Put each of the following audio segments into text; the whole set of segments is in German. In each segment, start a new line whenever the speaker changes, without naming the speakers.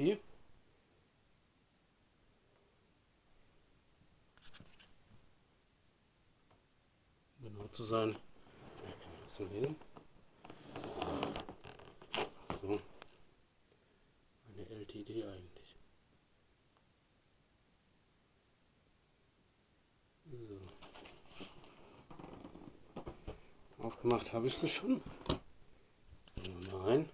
ESP. Genau zu sein. So lesen? So. Eine LTD eigentlich. So. Aufgemacht habe ich sie schon. Gehen wir mal rein.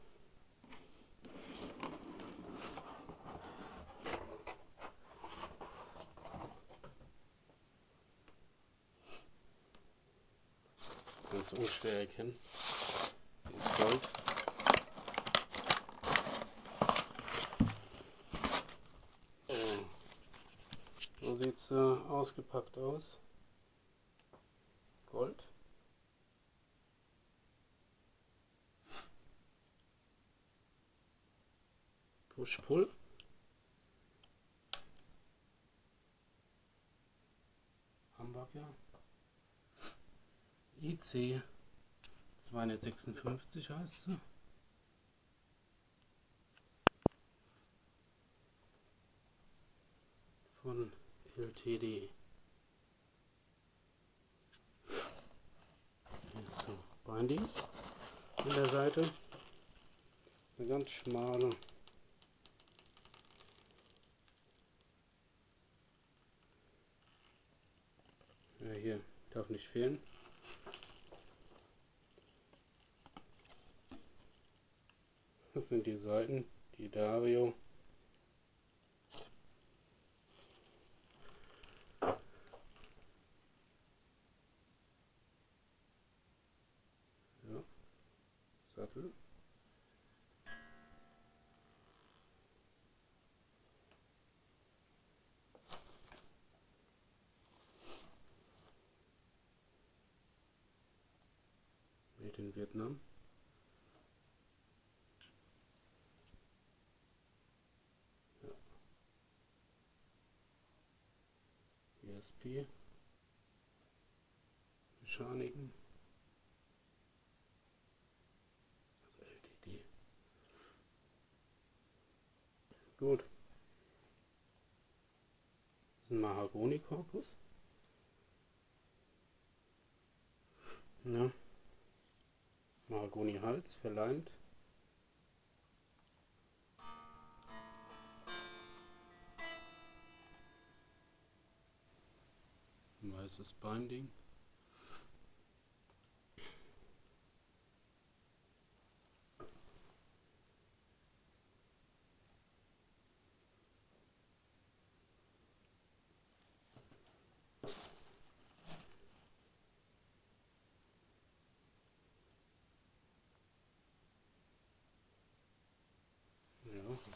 Ganz unschwer erkennen. Sie ist Gold. Äh, So sieht es äh, ausgepackt aus. Gold. Push-Pull. Hamburger. IC 256 heißt sie. Von LTD. So Bindings an der Seite. Eine ganz schmale Ja, hier darf nicht fehlen. Das sind die Seiten, die Dario. In Vietnam. ESP. Mechaniken. Also LTD. Gut. Das ist ein Mahagoni-Korpus. Ja. Mahagoni-Hals verleimt. Ein weißes Binding.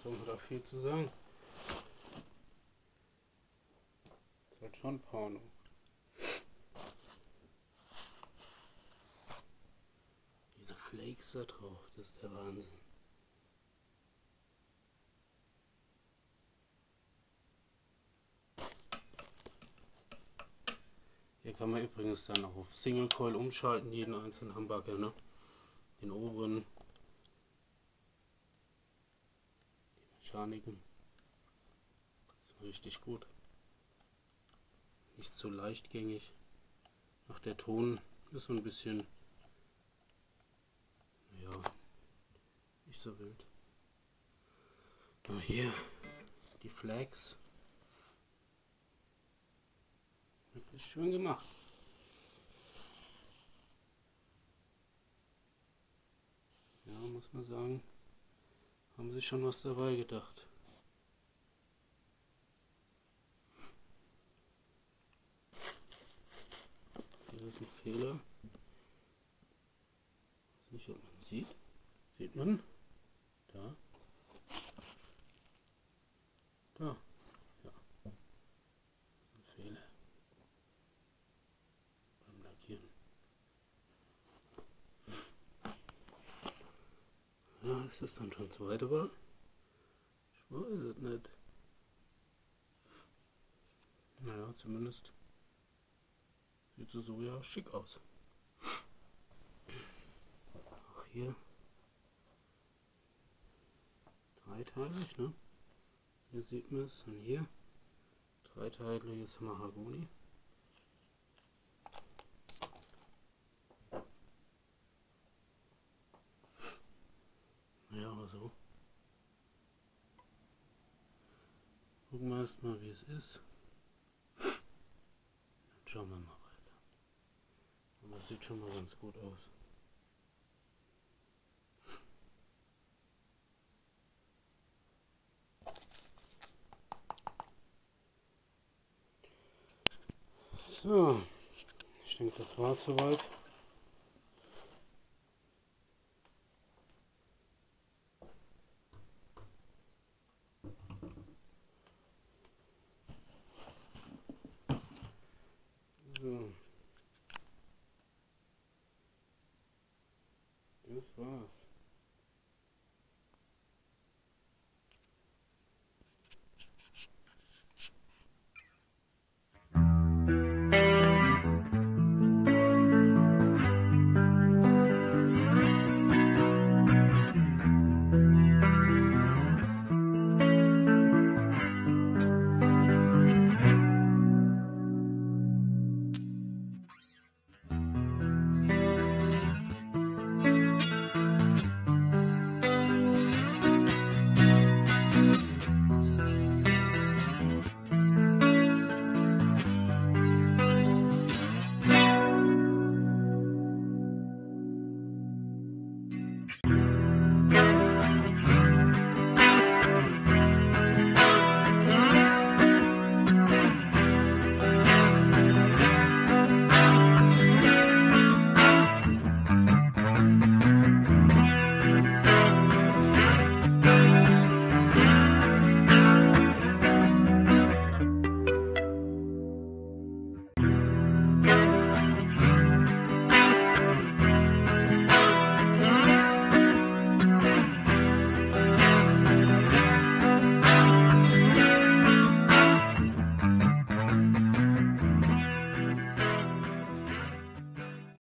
Soll man da viel zu sagen? Ist halt schon Porno. Flakes da drauf, das ist der Wahnsinn. Hier kann man übrigens dann auch auf Single Coil umschalten, jeden einzelnen Hamburger, ne? Den oberen Mechaniken. Das ist richtig gut. Nicht so leichtgängig. Auch der Ton ist so ein bisschen, ja, nicht so wild. Aber hier die Flags. Wirklich schön gemacht. Ja, muss man sagen. Haben sie schon was dabei gedacht. Hier ist ein Fehler. Ich weiß nicht, ob man sieht. Sieht man? Da. Da. Ja. Ein Fehler. Beim Lackieren. Ja, ist das dann schon zweite Wahl? Ich weiß es nicht. Naja, zumindest sieht sie so ja schick aus. Auch hier dreiteilig, ne? Hier sieht man es. Und hier dreiteiliges Mahagoni. Ja, so. Gucken wir erstmal, wie es ist. Dann schauen wir mal weiter. Und das sieht schon mal ganz gut aus. So, ich denke, das war es soweit.